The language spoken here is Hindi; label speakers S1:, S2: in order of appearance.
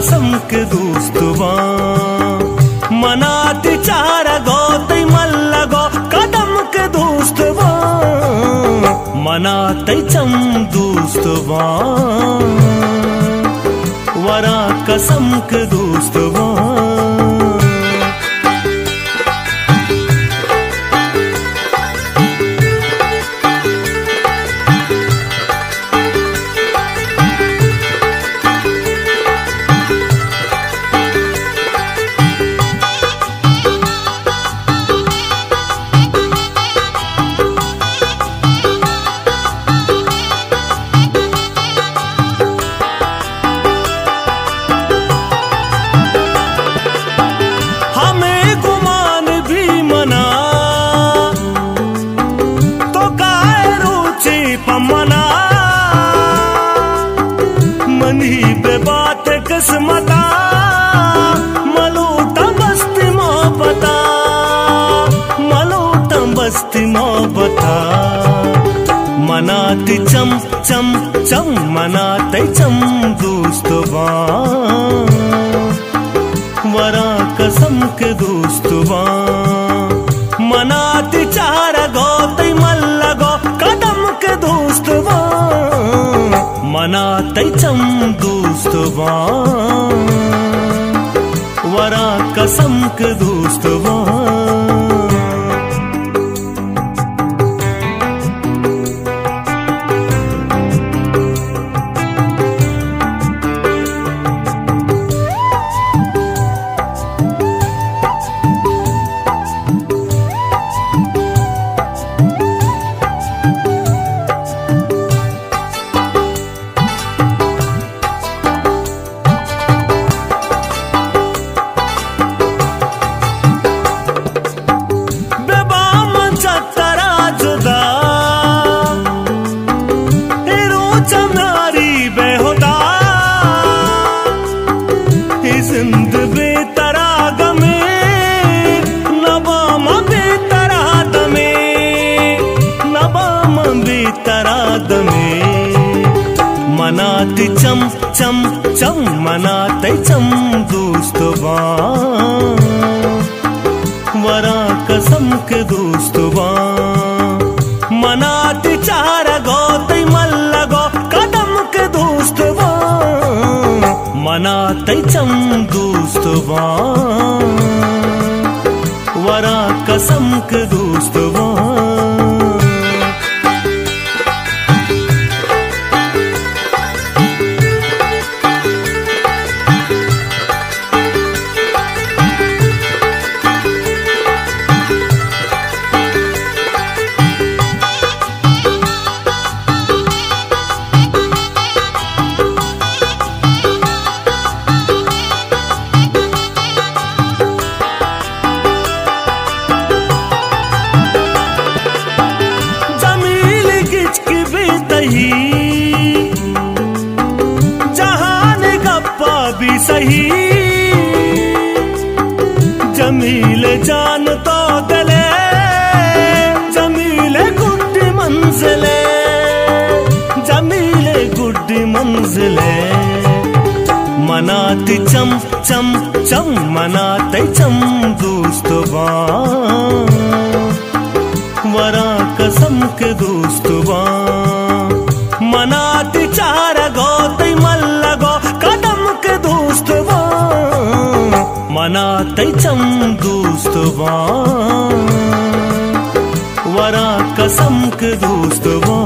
S1: वरा कसम के दोस्तवा मनाती चार गो तई मल्ल गो। कदम के दोस्तवा मनातै चम दोस्तवा वरा कसम के दोस्तवा मलूटा बस्ती मोहब्बता। मनाती चम चम चम, मनाते चम दोस्तवा वरा कसम के दोस्तवा मनाती चार गो तै मल्ल गो, कदम के दोस्तवा मनाते चम दोस्तवा वरा कसम के दोस्तवा मनाती चम चम चम मनाते चम दोस्तवा। वरा कसम के दोस्तवा। वना तैचं दोस्वा वरा कसं क जमील जान तो दले जमील गुड्डी मंजिले, जमील गुड्डी मंजिले। मनाती चम चम चम मनाते चम दोस्तवा मनाते चम दोस्तवा वरा कसम के दोस्तवा